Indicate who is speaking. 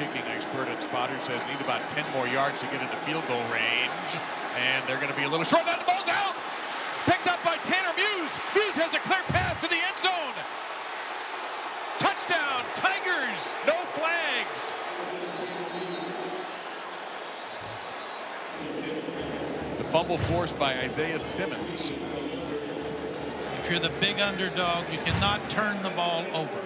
Speaker 1: kicking expert and spotter says need about 10 more yards to get into field goal range. And they're going to be a little short. That ball's out. Picked up by Tanner Muse. Muse has a clear path to the end zone. Touchdown, Tigers. No flags. The fumble forced by Isaiah Simmons.
Speaker 2: If you're the big underdog, you cannot turn the ball over.